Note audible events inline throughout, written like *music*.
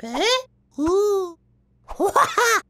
Huh? Ooh. *laughs*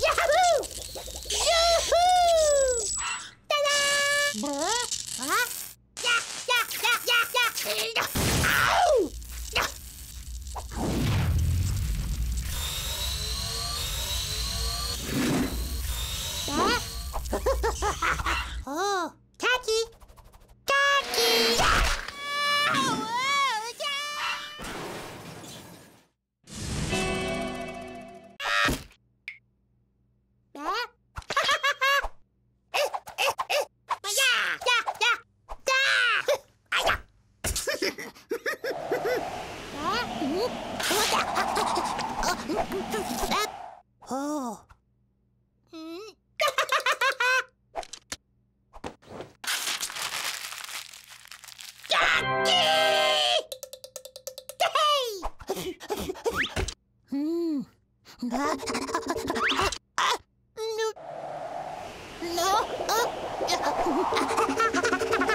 Yahoo! あっ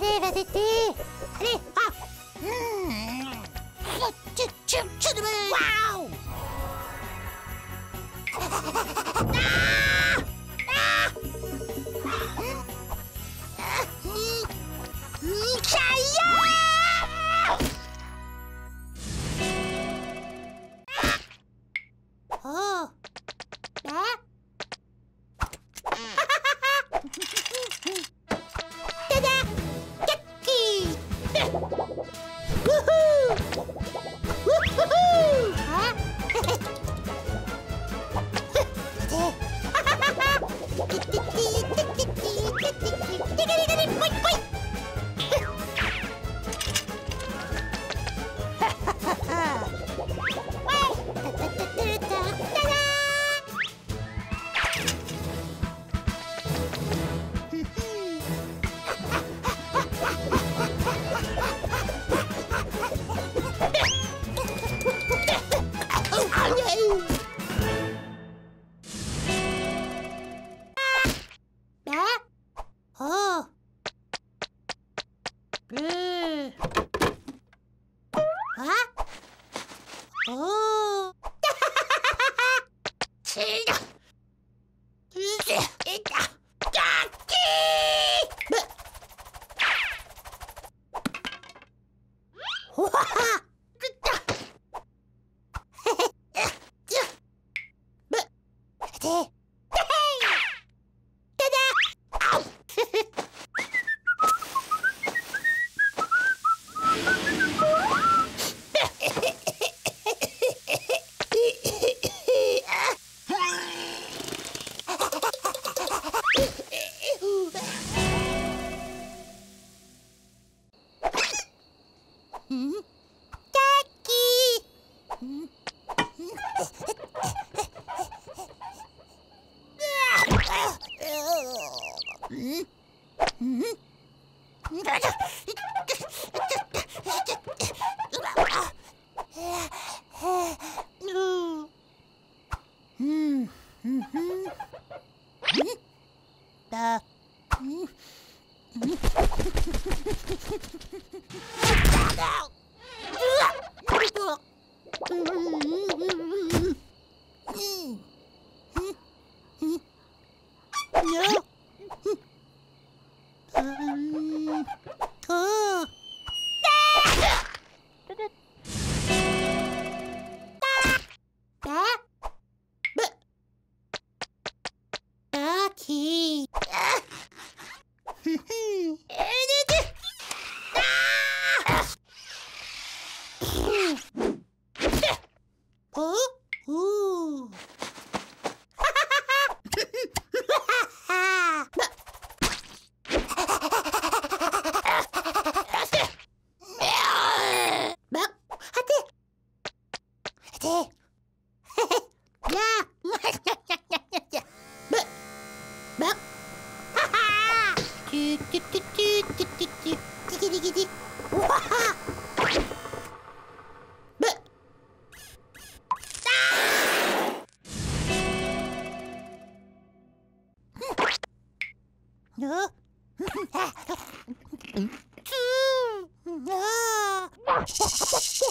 Allez, la tétée Allez, hop Waouh Good.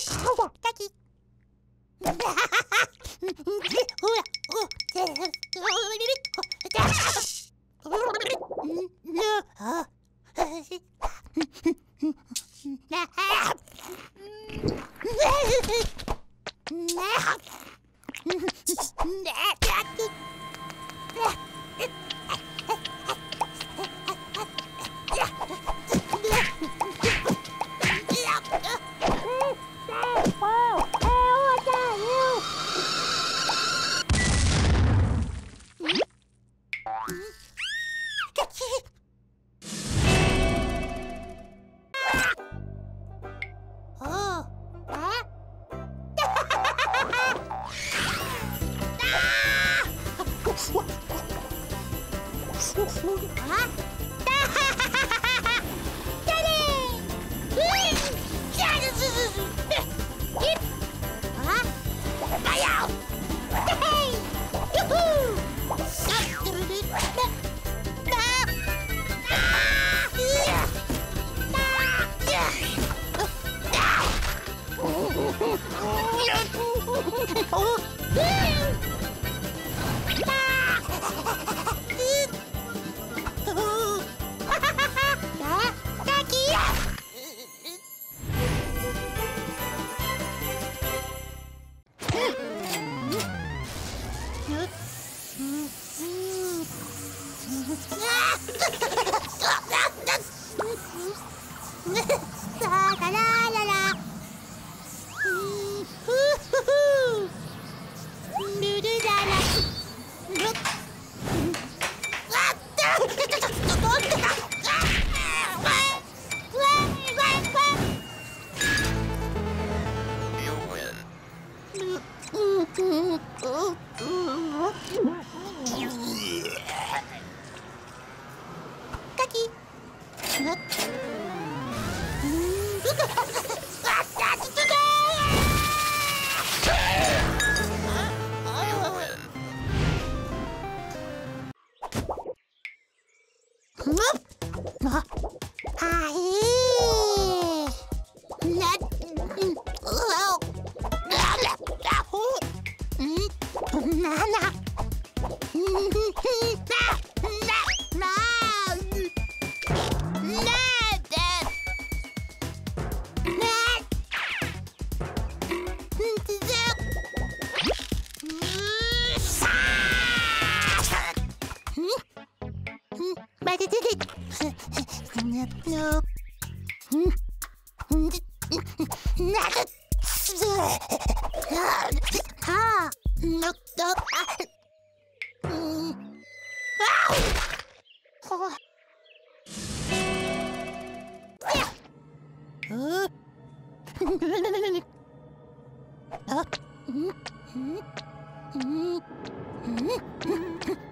キ *laughs* La んんんんんん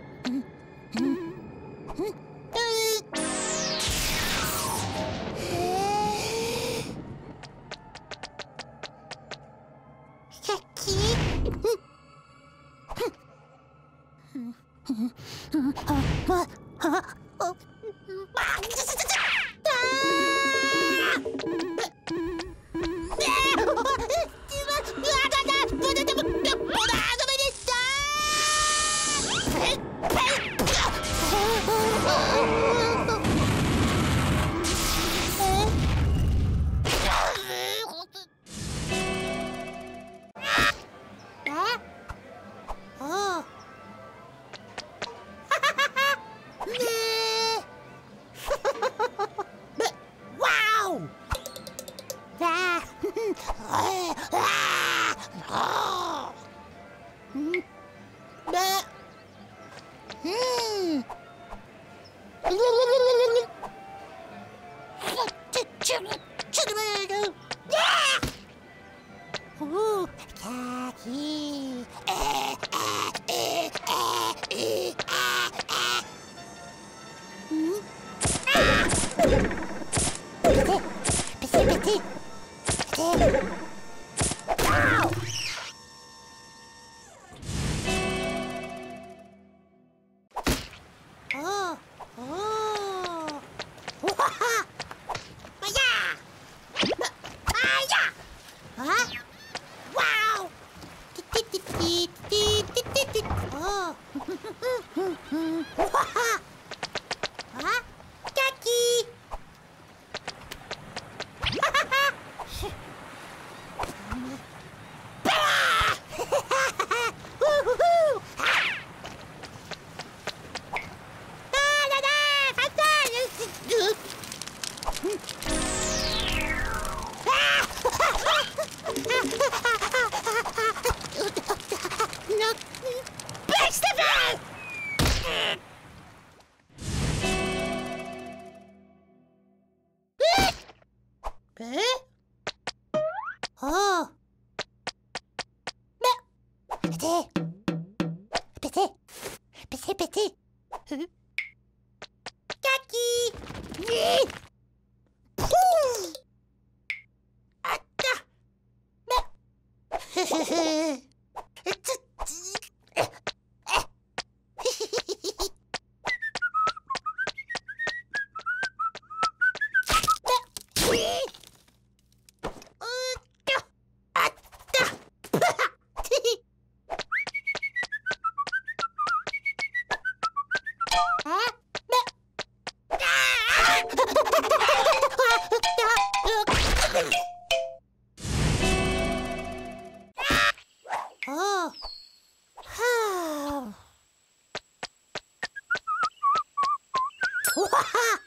て。ha! *laughs*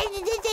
哎你这